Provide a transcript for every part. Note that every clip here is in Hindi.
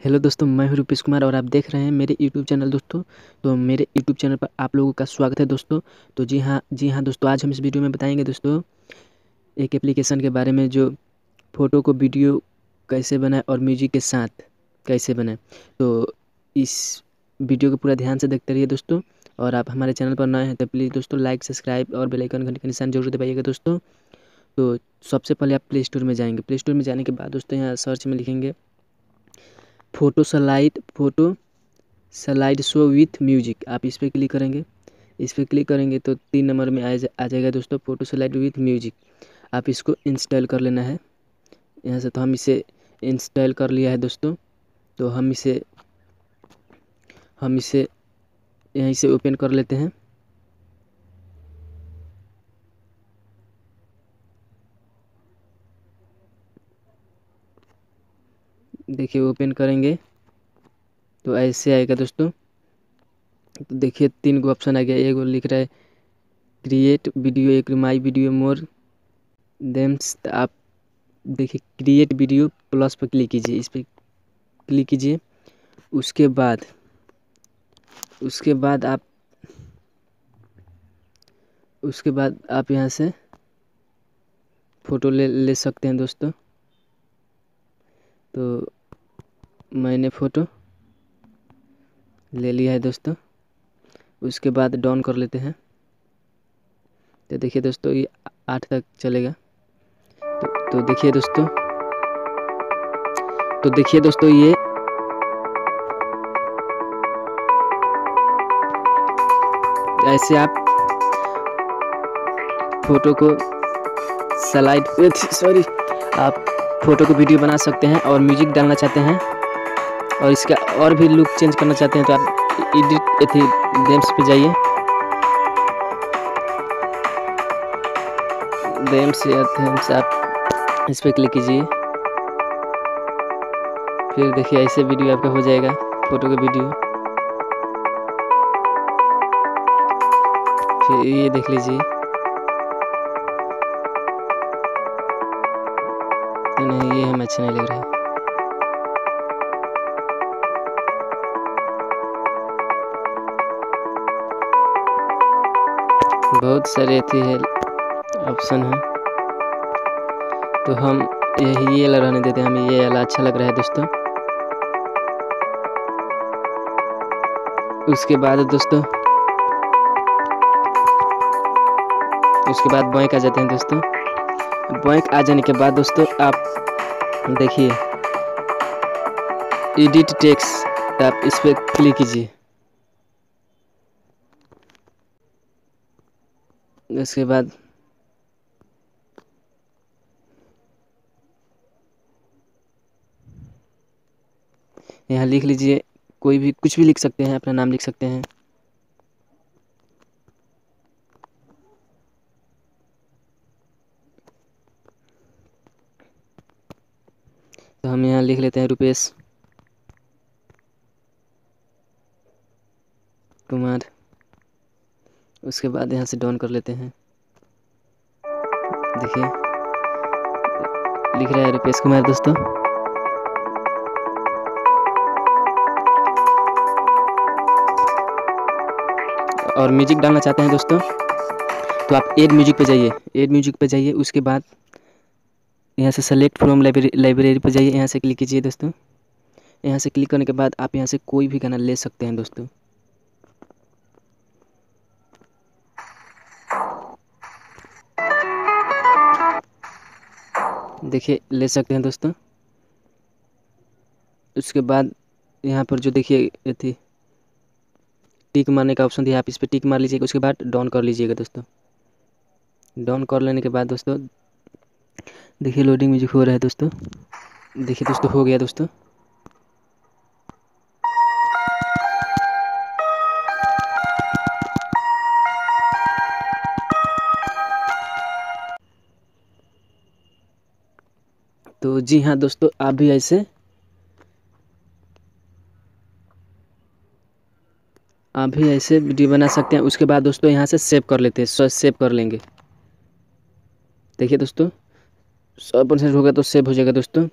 हेलो दोस्तों, मैं हूँ रूपेश कुमार और आप देख रहे हैं मेरे यूट्यूब चैनल दोस्तों। तो मेरे यूट्यूब चैनल पर आप लोगों का स्वागत है दोस्तों। तो जी हाँ जी हाँ दोस्तों, आज हम इस वीडियो में बताएँगे दोस्तों, एक एप्लीकेशन के बारे में जो फ़ोटो को वीडियो कैसे बनाए और म्यूज़िक के साथ कैसे बनाए। तो इस वीडियो को पूरा ध्यान से देखते रहिए दोस्तों और आप हमारे चैनल पर नए हैं तो प्लीज़ दोस्तों लाइक सब्सक्राइब और बेलाइकन घंटे का निशान ज़रूर दबाइएगा दोस्तों। तो सबसे पहले आप प्ले स्टोर में जाएँगे। प्ले स्टोर में जाने के बाद दोस्तों यहाँ सर्च में लिखेंगे photo slide photo slide show with music आप इस पर क्लिक करेंगे। इस पर क्लिक करेंगे तो तीन नंबर में आ जा, आ जाएगा दोस्तों फ़ोटो स्लाइड विथ म्यूज़िक आप इसको इंस्टॉल कर लेना है। यहाँ से तो हम इसे इंस्टॉल कर लिया है दोस्तों। तो हम इसे हम इसे यहीं से ओपन कर लेते हैं। देखिए ओपन करेंगे। तो ऐसे आएगा दोस्तों। तो देखिए, तीन गो ऑप्शन आ गया। एक लिख रहा है क्रिएट वीडियो एक माई वीडियो मोर देम्स तो आप देखिए क्रिएट वीडियो प्लस पर क्लिक कीजिए। इस पर क्लिक कीजिए। उसके बाद उसके बाद आप, उसके बाद आप यहाँ से फ़ोटो ले ले सकते हैं दोस्तों। तो मैंने फ़ोटो ले लिया है दोस्तों। उसके बाद डाउन कर लेते हैं। तो देखिए दोस्तों ये आठ तक चलेगा। तो, तो देखिए दोस्तों तो देखिए दोस्तों ये ऐसे आप फ़ोटो को स्लाइड सॉरी आप फ़ोटो को वीडियो बना सकते हैं और म्यूज़िक डालना चाहते हैं। और इसका और भी लुक चेंज करना चाहते हैं तो आप एडिट एथी गेम्स पे जाइए। गेम्स या थेम्स आप इस पर क्लिक कीजिए। फिर देखिए, ऐसे वीडियो आपका हो जाएगा फ़ोटो का वीडियो फिर ये देख लीजिए। नहीं ये हमें अच्छा नहीं लग रहा है। बहुत सारे अथी है ऑप्शन है। तो हम यही ये वाला रहने देते हैं, हमें ये वाला अच्छा लग रहा है दोस्तों। उसके बाद दोस्तों, उसके बाद बैंक आ जाते हैं दोस्तों। बैंक आ जाने के बाद दोस्तों, आप देखिए। एडिट टेक्स आप इस पर क्लिक कीजिए। उसके बाद यहाँ लिख लीजिए, कोई भी, कुछ भी लिख सकते हैं, अपना नाम लिख सकते हैं। तो हम यहाँ लिख लेते हैं रुपेश कुमार उसके बाद यहाँ से डाउन कर लेते हैं। देखिए। लिख रहा है रुपेश कुमार दोस्तों। और म्यूज़िक डालना चाहते हैं दोस्तों तो आप एड म्यूज़िक पे जाइए। एड म्यूज़िक पे जाइए, उसके बाद यहाँ से सेलेक्ट फ्रॉम लाइब्रेरी लाइब्रेरी पर जाइए, यहाँ से क्लिक कीजिए दोस्तों। यहाँ से क्लिक करने के बाद आप यहाँ से कोई भी गाना ले सकते हैं दोस्तों। देखिए, ले सकते हैं दोस्तों। उसके बाद यहाँ पर जो देखिए, ये थी। टिक मारने का ऑप्शन दिया, आप इस पर टिक मार लीजिएगा, उसके बाद डाउन कर लीजिएगा दोस्तों। डाउन कर लेने के बाद दोस्तों, देखिए, लोडिंग म्यूज़िक हो रहा है दोस्तों। देखिए, दोस्तों, हो गया दोस्तों। तो जी हाँ दोस्तों, आप भी ऐसे। आप भी ऐसे वीडियो बना सकते हैं, उसके बाद दोस्तों यहाँ से सेव कर लेते हैं सेव कर लेंगे। देखिए दोस्तों, सौ परसेंट होगा तो सेव हो जाएगा दोस्तों।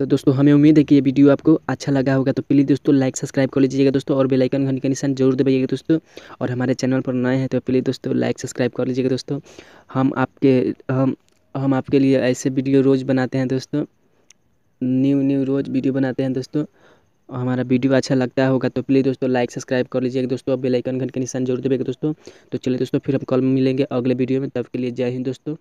तो दोस्तों, हमें उम्मीद है कि ये वीडियो आपको अच्छा लगा होगा तो प्लीज़ दोस्तों लाइक, सब्सक्राइब कर लीजिएगा दोस्तों, और बेल आइकन घंटी का निशान ज़रूर दबाइएगा दोस्तों। और हमारे चैनल पर नए हैं तो प्लीज़ दोस्तों लाइक, सब्सक्राइब कर लीजिएगा दोस्तों। हम आपके, हम हम आपके लिए ऐसे वीडियो रोज़ बनाते हैं दोस्तों। न्यू न्यू रोज़ वीडियो बनाते हैं दोस्तों। हमारा वीडियो अच्छा लगता होगा तो प्लीज़ दोस्तों लाइक, सब्सक्राइब कर लीजिएगा। दोस्तों बेल आइकन घंटे के निशान ज़रूर देवेगा दोस्तों। तो चलिए दोस्तों, फिर हम कल मिलेंगे अगले वीडियो में। तब के लिए जय हिंद दोस्तों।